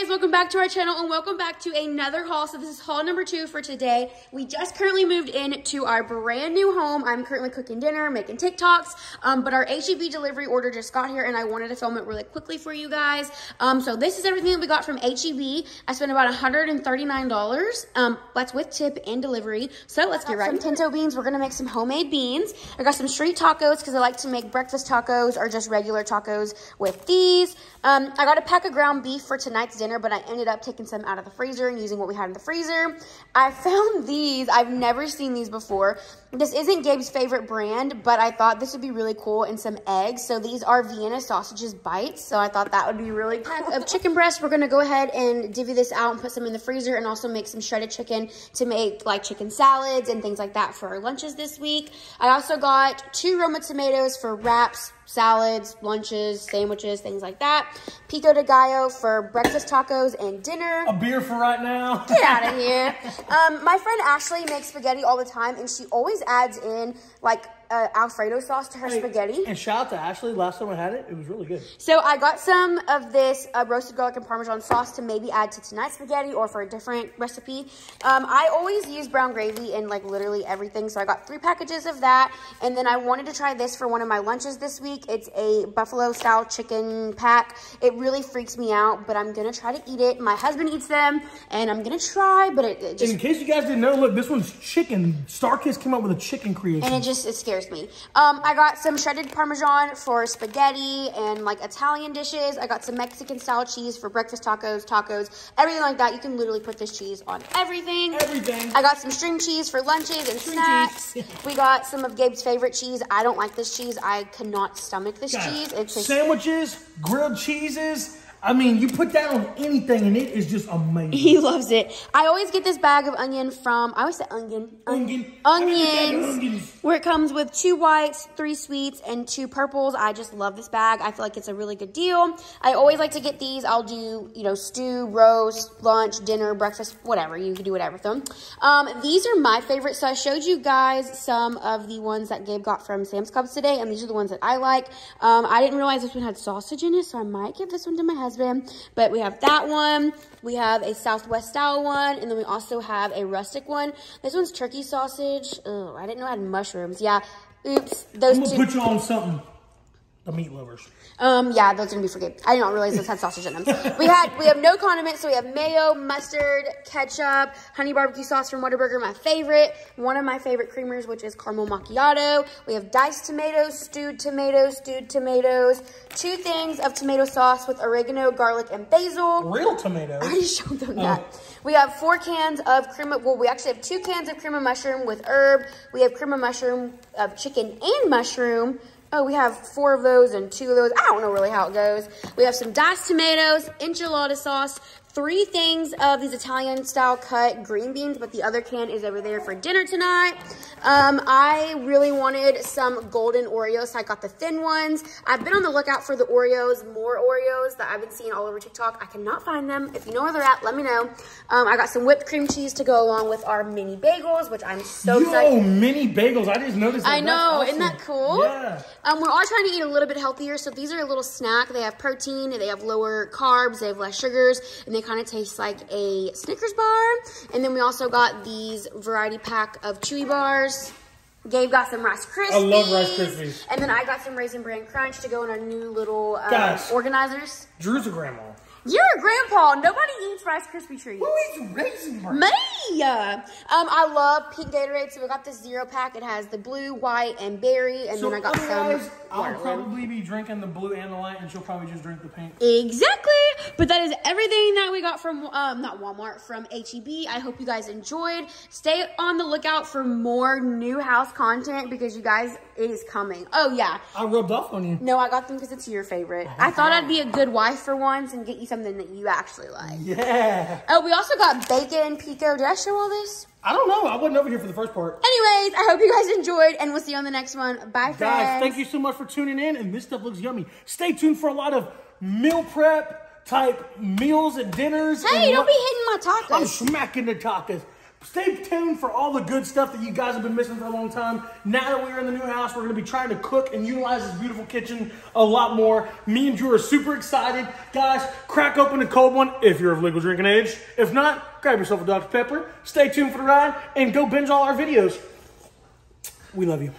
guys, welcome back to our channel and welcome back to another haul. So this is haul number two for today. We just currently moved in to our brand new home. I'm currently cooking dinner, making TikToks, um, but our HEB delivery order just got here and I wanted to film it really quickly for you guys. Um, so this is everything that we got from HEB. I spent about $139. Um, that's with tip and delivery. So let's get right some pinto beans. We're gonna make some homemade beans. I got some street tacos because I like to make breakfast tacos or just regular tacos with these. Um, I got a pack of ground beef for tonight's dinner, but I ended up taking some out of the freezer and using what we had in the freezer. I found these. I've never seen these before. This isn't Gabe's favorite brand, but I thought this would be really cool and some eggs. So these are Vienna sausages bites. So I thought that would be really pack of chicken breast. We're gonna go ahead and divvy this out and put some in the freezer and also make some shredded chicken to make like chicken salads and things like that for our lunches this week. I also got two Roma tomatoes for wraps, salads, lunches, sandwiches, things like that. Pico de gallo for breakfast tacos and dinner. A beer for right now. Get out of here. Um, my friend Ashley makes spaghetti all the time, and she always adds in like uh, Alfredo sauce to her Hey, spaghetti. And shout out to Ashley. Last time I had it, it was really good. So I got some of this uh, roasted garlic and parmesan sauce to maybe add to tonight's spaghetti or for a different recipe. Um, I always use brown gravy in like literally everything. So I got three packages of that. And then I wanted to try this for one of my lunches this week. It's a buffalo style chicken pack. It really freaks me out, but I'm going to try to eat it. My husband eats them and I'm going to try, but it, it just in case you guys didn't know, look, this one's chicken. Starkist came up with a chicken creation. and it just it scares me. Um, I got some shredded parmesan for spaghetti and like Italian dishes. I got some Mexican style cheese for breakfast tacos, tacos, everything like that. You can literally put this cheese on everything. Everything. I got some string cheese for lunches and String snacks. we got some of Gabe's favorite cheese. I don't like this cheese. I cannot stomach this cheese. It's sandwiches, grilled cheeses. I mean, you put that on anything and it is just amazing. he loves it. I always get this bag of onion from, I always say onion. Onion. I get a bag of Onions. onions. Where it comes with two whites, three sweets, and two purples. I just love this bag. I feel like it's a really good deal. I always like to get these. I'll do, you know, stew, roast, lunch, dinner, breakfast, whatever. You can do whatever with them. Um, these are my favorite. So I showed you guys some of the ones that Gabe got from Sam's Clubs today, and these are the ones that I like. Um, I didn't realize this one had sausage in it, so I might give this one to my husband. But we have that one. We have a Southwest style one, and then we also have a rustic one. This one's turkey sausage. Ugh, I didn't know I had mushrooms. Yeah. Oops. Those I'm going two. to put you on something. The meat lovers. Um, yeah, those are gonna be for Gabe. I did not realize those had sausage in them. We had we have no condiments, so we have mayo, mustard, ketchup, honey barbecue sauce from Whataburger, my favorite. One of my favorite creamers, which is caramel macchiato. We have diced tomatoes, stewed tomatoes, stewed tomatoes, two things of tomato sauce with oregano, garlic, and basil. Real tomatoes. I already showed them that. We have four cans of cream of, well, we actually have two cans of cream of mushroom with herb. We have cream of mushroom of chicken and mushroom. Oh, we have four of those and two of those. I don't know really how it goes. We have some diced tomatoes, enchilada sauce, three things of these Italian style cut green beans, but the other can is over there for dinner tonight. Um, I really wanted some golden Oreos, so I got the thin ones. I've been on the lookout for the Oreos, more Oreos that I've been seeing all over TikTok. I cannot find them. If you know where they're at, let me know. Um, I got some whipped cream cheese to go along with our mini bagels, which I'm so Yo, excited. mini bagels. I just noticed that. I know, awesome. isn't that cool? Yeah. Um, we're all trying to eat a little bit healthier, so these are a little snack. They have protein, they have lower carbs, they have less sugars, and they kind of taste like a Snickers bar. And then we also got these variety pack of Chewy bars. Gabe got some Rice Krispies. I love Rice Krispies. And then I got some Raisin Bran Crunch to go in our new little um, Guys. organizers. Drue's a grandma. You're a grandpa. Nobody eats Rice Krispie treats. Who eats raisin bran? Me! Um, I love pink Gatorade, so we got this zero pack. It has the blue, white, and berry, and So then I got some I'll watermelon. probably be drinking the blue and the light, and she'll probably just drink the pink. Exactly. But that is everything that we got from, um, not Walmart, from HEB. I hope you guys enjoyed. Stay on the lookout for more new house content because you guys, it is coming. Oh, yeah. I rubbed off on you. No, I got them because it's your favorite. I thought I'd be a good wife for once and get you something that you actually like. Yeah. Oh, we also got bacon pico. Did I show all this? I don't know. I wasn't over here for the first part. Anyways, I hope you guys enjoyed, and we'll see you on the next one. Bye, friends. Guys, thank you so much for tuning in, and this stuff looks yummy. Stay tuned for a lot of meal prep type meals and dinners. Hey, and don't be hitting my tacos. I'm smacking the tacos. Stay tuned for all the good stuff that you guys have been missing for a long time. Now that we're in the new house, we're gonna be trying to cook and utilize this beautiful kitchen a lot more. Me and Drue are super excited. Guys, crack open a cold one if you're of legal drinking age. If not, grab yourself a Dr. Pepper. Stay tuned for the ride and go binge all our videos. We love you.